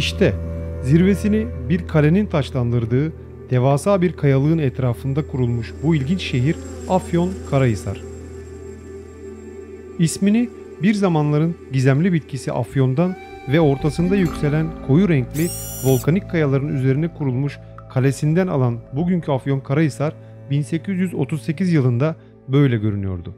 İşte zirvesini bir kalenin taşlandırdığı devasa bir kayalığın etrafında kurulmuş bu ilginç şehir Afyon Karahisar. İsmini bir zamanların gizemli bitkisi Afyon'dan ve ortasında yükselen koyu renkli volkanik kayaların üzerine kurulmuş kalesinden alan bugünkü Afyon Karahisar 1838 yılında böyle görünüyordu.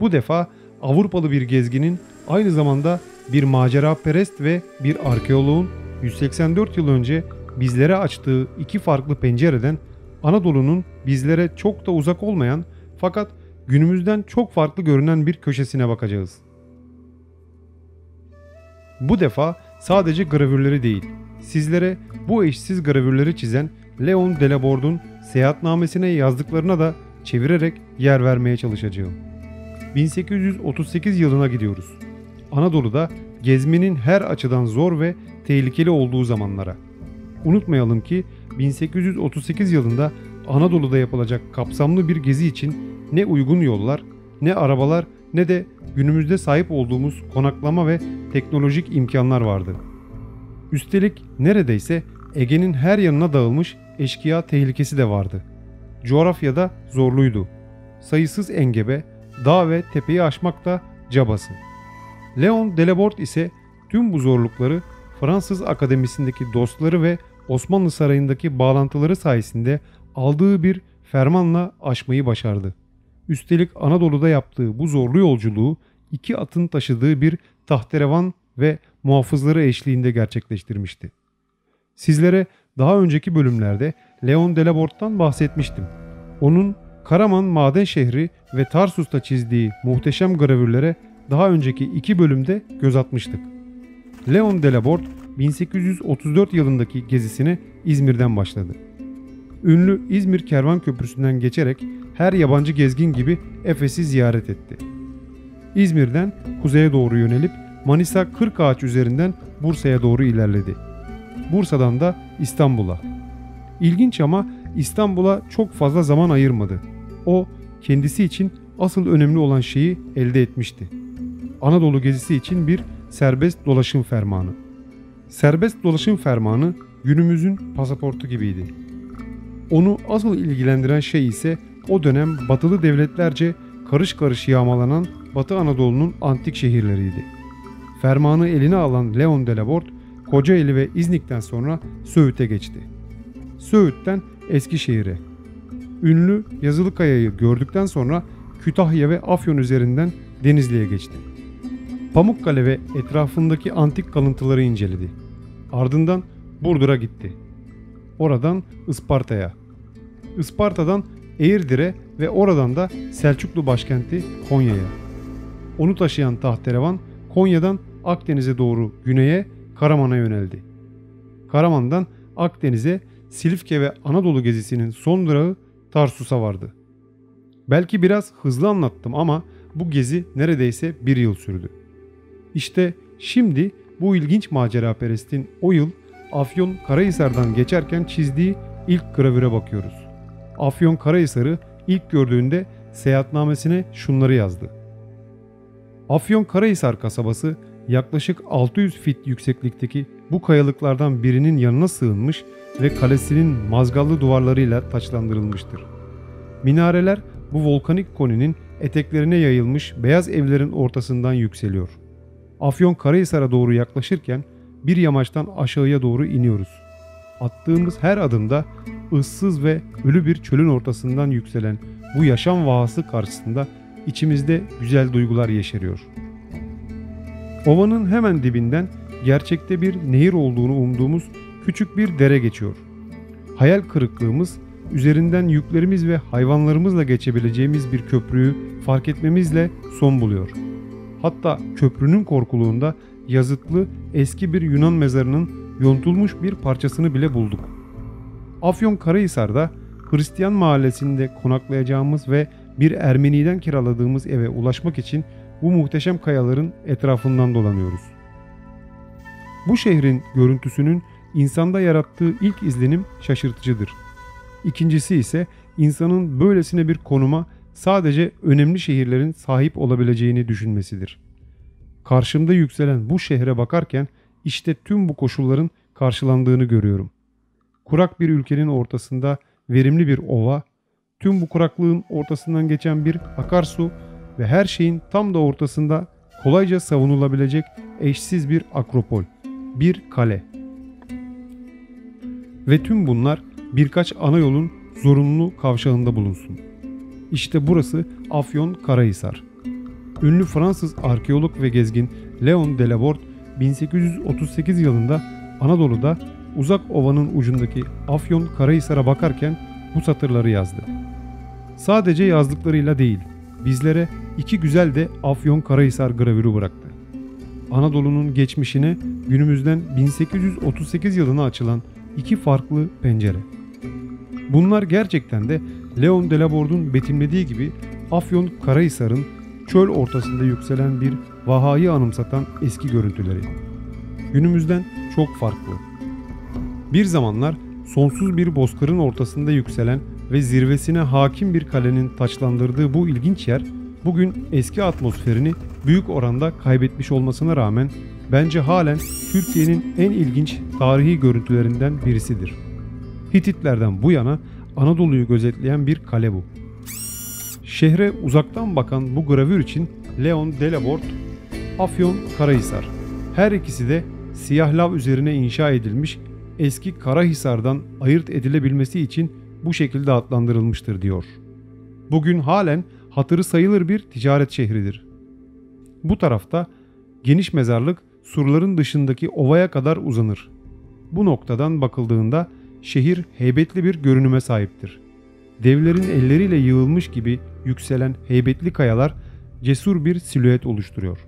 Bu defa Avrupalı bir gezginin aynı zamanda bir macera perest ve bir arkeoloğun 184 yıl önce bizlere açtığı iki farklı pencereden Anadolu'nun bizlere çok da uzak olmayan fakat günümüzden çok farklı görünen bir köşesine bakacağız. Bu defa sadece gravürleri değil, sizlere bu eşsiz gravürleri çizen Leon Delabord'un seyahatnamesine yazdıklarına da çevirerek yer vermeye çalışacağım. 1838 yılına gidiyoruz. Anadolu'da gezmenin her açıdan zor ve tehlikeli olduğu zamanlara. Unutmayalım ki 1838 yılında Anadolu'da yapılacak kapsamlı bir gezi için ne uygun yollar, ne arabalar ne de günümüzde sahip olduğumuz konaklama ve teknolojik imkanlar vardı. Üstelik neredeyse Ege'nin her yanına dağılmış eşkıya tehlikesi de vardı. Coğrafyada zorluydu. Sayısız engebe, dağ ve tepeyi aşmak da cabası. Leon Delabort ise tüm bu zorlukları Fransız Akademisi'ndeki dostları ve Osmanlı Sarayı'ndaki bağlantıları sayesinde aldığı bir fermanla aşmayı başardı. Üstelik Anadolu'da yaptığı bu zorlu yolculuğu iki atın taşıdığı bir tahterevan ve muhafızları eşliğinde gerçekleştirmişti. Sizlere daha önceki bölümlerde Leon Delabort'tan bahsetmiştim. Onun Karaman maden şehri ve Tarsus'ta çizdiği muhteşem gravürlere daha önceki iki bölümde göz atmıştık. Leon Delabort 1834 yılındaki gezisine İzmir'den başladı. Ünlü İzmir Kervan Köprüsü'nden geçerek her yabancı gezgin gibi Efes'i ziyaret etti. İzmir'den kuzeye doğru yönelip Manisa Kırkağaç üzerinden Bursa'ya doğru ilerledi. Bursa'dan da İstanbul'a. İlginç ama İstanbul'a çok fazla zaman ayırmadı. O kendisi için asıl önemli olan şeyi elde etmişti. Anadolu gezisi için bir serbest dolaşım fermanı. Serbest dolaşım fermanı günümüzün pasaportu gibiydi. Onu asıl ilgilendiren şey ise o dönem batılı devletlerce karış karış yağmalanan Batı Anadolu'nun antik şehirleriydi. Fermanı eline alan Leon Delabort, Kocaeli ve İznik'ten sonra Söğüt'e geçti. Söğüt'ten Eskişehir'e. Ünlü Yazılıkaya'yı gördükten sonra Kütahya ve Afyon üzerinden Denizli'ye geçti. Pamukkale ve etrafındaki antik kalıntıları inceledi. Ardından Burdur'a gitti. Oradan Isparta'ya. Isparta'dan Eğirdir'e ve oradan da Selçuklu başkenti Konya'ya. Onu taşıyan tahterevan Konya'dan Akdeniz'e doğru güneye Karaman'a yöneldi. Karaman'dan Akdeniz'e Silifke ve Anadolu gezisinin son durağı Tarsus'a vardı. Belki biraz hızlı anlattım ama bu gezi neredeyse bir yıl sürdü. İşte şimdi bu ilginç maceraperestin o yıl Afyon Karahisar'dan geçerken çizdiği ilk gravüre bakıyoruz. Afyon Karahisar'ı ilk gördüğünde seyahatnamesine şunları yazdı. Afyon Karahisar kasabası yaklaşık 600 fit yükseklikteki bu kayalıklardan birinin yanına sığınmış ve kalesinin mazgallı duvarlarıyla taçlandırılmıştır. Minareler bu volkanik koninin eteklerine yayılmış beyaz evlerin ortasından yükseliyor. Afyon Karahisar'a doğru yaklaşırken bir yamaçtan aşağıya doğru iniyoruz. Attığımız her adımda ıssız ve ölü bir çölün ortasından yükselen bu yaşam vahası karşısında içimizde güzel duygular yeşeriyor. Ovanın hemen dibinden gerçekte bir nehir olduğunu umduğumuz küçük bir dere geçiyor. Hayal kırıklığımız üzerinden yüklerimiz ve hayvanlarımızla geçebileceğimiz bir köprüyü fark etmemizle son buluyor. Hatta köprünün korkuluğunda yazıtlı eski bir Yunan mezarının yontulmuş bir parçasını bile bulduk. Afyon Karahisar'da Hristiyan mahallesinde konaklayacağımız ve bir Ermeni'den kiraladığımız eve ulaşmak için bu muhteşem kayaların etrafından dolanıyoruz. Bu şehrin görüntüsünün insanda yarattığı ilk izlenim şaşırtıcıdır. İkincisi ise insanın böylesine bir konuma sadece önemli şehirlerin sahip olabileceğini düşünmesidir. Karşımda yükselen bu şehre bakarken işte tüm bu koşulların karşılandığını görüyorum. Kurak bir ülkenin ortasında verimli bir ova, tüm bu kuraklığın ortasından geçen bir akarsu ve her şeyin tam da ortasında kolayca savunulabilecek eşsiz bir akropol, bir kale. Ve tüm bunlar birkaç ana yolun zorunlu kavşağında bulunsun. İşte burası Afyon Karahisar. Ünlü Fransız arkeolog ve gezgin Leon Delaborde 1838 yılında Anadolu'da uzak ovanın ucundaki Afyon Karahisar'a bakarken bu satırları yazdı. Sadece yazdıklarıyla değil, bizlere iki güzel de Afyon Karahisar gravürü bıraktı. Anadolu'nun geçmişine günümüzden 1838 yılına açılan iki farklı pencere. Bunlar gerçekten de Leon Delaborde'un betimlediği gibi Afyon Karahisar'ın çöl ortasında yükselen bir vahayı anımsatan eski görüntüleri. Günümüzden çok farklı. Bir zamanlar sonsuz bir bozkırın ortasında yükselen ve zirvesine hakim bir kalenin taçlandırdığı bu ilginç yer bugün eski atmosferini büyük oranda kaybetmiş olmasına rağmen bence halen Türkiye'nin en ilginç tarihi görüntülerinden birisidir. Hititlerden bu yana Anadolu'yu gözetleyen bir kale bu. Şehre uzaktan bakan bu gravür için Leon Delaborde, Afyon Karahisar. Her ikisi de siyah lav üzerine inşa edilmiş eski Karahisar'dan ayırt edilebilmesi için bu şekilde adlandırılmıştır diyor. Bugün halen hatırı sayılır bir ticaret şehridir. Bu tarafta geniş mezarlık surların dışındaki ovaya kadar uzanır. Bu noktadan bakıldığında şehir heybetli bir görünüme sahiptir. Devlerin elleriyle yığılmış gibi yükselen heybetli kayalar cesur bir silüet oluşturuyor.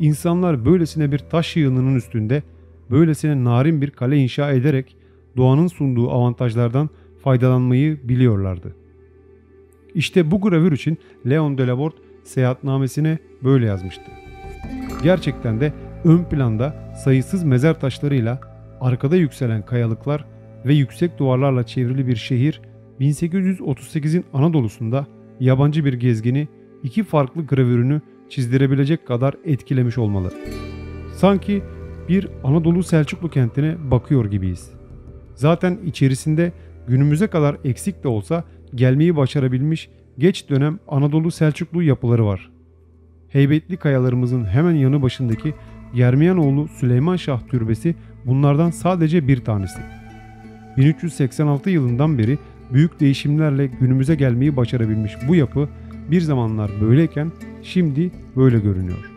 İnsanlar böylesine bir taş yığınının üstünde böylesine narin bir kale inşa ederek doğanın sunduğu avantajlardan faydalanmayı biliyorlardı. İşte bu gravür için Leon Delaborde seyahatnamesine böyle yazmıştı. Gerçekten de ön planda sayısız mezar taşlarıyla arkada yükselen kayalıklar ve yüksek duvarlarla çevrili bir şehir 1838'in Anadolu'sunda yabancı bir gezgini iki farklı gravürünü çizdirebilecek kadar etkilemiş olmalı. Sanki bir Anadolu Selçuklu kentine bakıyor gibiyiz. Zaten içerisinde günümüze kadar eksik de olsa gelmeyi başarabilmiş geç dönem Anadolu Selçuklu yapıları var. Heybetli kayalarımızın hemen yanı başındaki Yermiyanoğlu Süleyman Şah Türbesi bunlardan sadece bir tanesi. 1386 yılından beri büyük değişimlerle günümüze gelmeyi başarabilmiş bu yapı bir zamanlar böyleyken şimdi böyle görünüyor.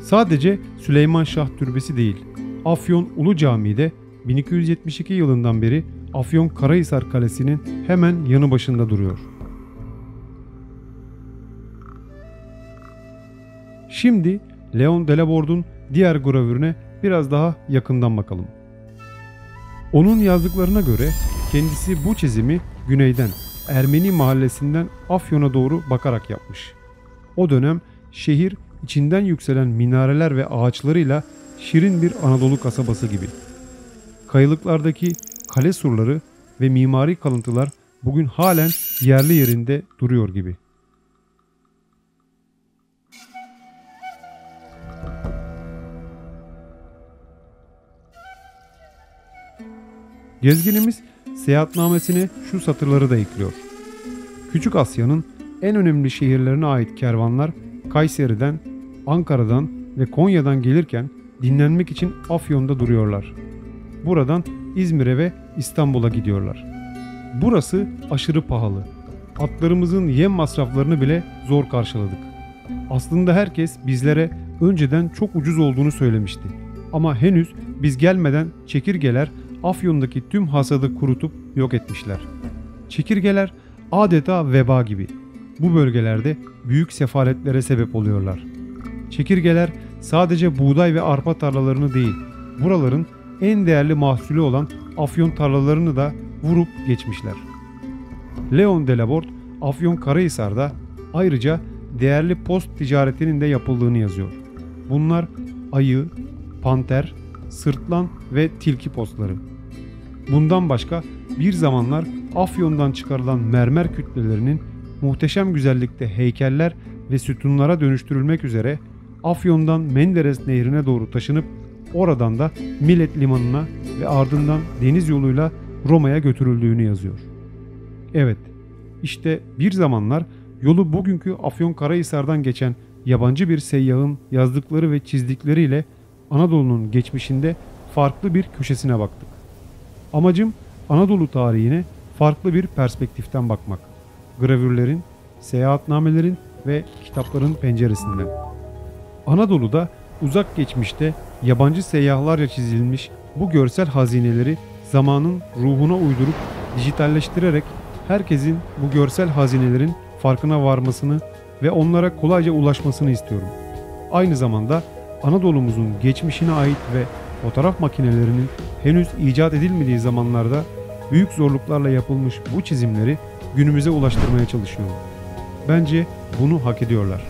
Sadece Süleyman Şah Türbesi değil, Afyon Ulu Camii'de 1272 yılından beri Afyon Karahisar Kalesi'nin hemen yanı başında duruyor. Şimdi Leon Delaborde'un diğer gravürüne biraz daha yakından bakalım. Onun yazdıklarına göre kendisi bu çizimi güneyden Ermeni mahallesinden Afyon'a doğru bakarak yapmış. O dönem şehir içinden yükselen minareler ve ağaçlarıyla şirin bir Anadolu kasabası gibi. Kayalıklardaki kale surları ve mimari kalıntılar bugün halen yerli yerinde duruyor gibi. Gezginimiz seyahatnamesine şu satırları da ekliyor. Küçük Asya'nın en önemli şehirlerine ait kervanlar Kayseri'den, Ankara'dan ve Konya'dan gelirken dinlenmek için Afyon'da duruyorlar. Buradan İzmir'e ve İstanbul'a gidiyorlar. Burası aşırı pahalı. Atlarımızın yem masraflarını bile zor karşıladık. Aslında herkes bizlere önceden çok ucuz olduğunu söylemişti. Ama henüz biz gelmeden çekirgeler Afyon'daki tüm hasadı kurutup yok etmişler. Çekirgeler adeta veba gibi. Bu bölgelerde büyük sefaletlere sebep oluyorlar. Çekirgeler sadece buğday ve arpa tarlalarını değil, buraların en değerli mahsulü olan afyon tarlalarını da vurup geçmişler. Leon Delaborde Afyon Karahisar'da ayrıca değerli post ticaretinin de yapıldığını yazıyor. Bunlar ayı, panter, sırtlan ve tilki postları. Bundan başka bir zamanlar Afyon'dan çıkarılan mermer kütlelerinin muhteşem güzellikte heykeller ve sütunlara dönüştürülmek üzere Afyon'dan Menderes Nehri'ne doğru taşınıp oradan da Millet Limanı'na ve ardından deniz yoluyla Roma'ya götürüldüğünü yazıyor. Evet, işte bir zamanlar yolu bugünkü Afyonkarahisar'dan geçen yabancı bir seyyahın yazdıkları ve çizdikleriyle Anadolu'nun geçmişinde farklı bir köşesine baktık. Amacım Anadolu tarihine farklı bir perspektiften bakmak. Gravürlerin, seyahatnamelerin ve kitapların penceresinden. Anadolu'da uzak geçmişte yabancı seyyahlarca çizilmiş bu görsel hazineleri zamanın ruhuna uydurup dijitalleştirerek herkesin bu görsel hazinelerin farkına varmasını ve onlara kolayca ulaşmasını istiyorum. Aynı zamanda Anadolu'muzun geçmişine ait ve fotoğraf makinelerinin henüz icat edilmediği zamanlarda büyük zorluklarla yapılmış bu çizimleri günümüze ulaştırmaya çalışıyorum. Bence bunu hak ediyorlar.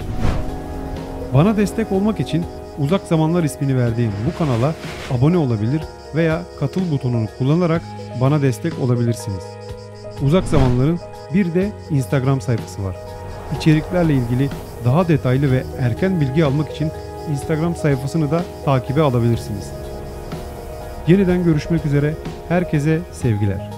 Bana destek olmak için Uzak Zamanlar ismini verdiğim bu kanala abone olabilir veya katıl butonunu kullanarak bana destek olabilirsiniz. Uzak Zamanlar'ın bir de Instagram sayfası var. İçeriklerle ilgili daha detaylı ve erken bilgi almak için Instagram sayfasını da takibe alabilirsiniz. Yeniden görüşmek üzere. Herkese sevgiler.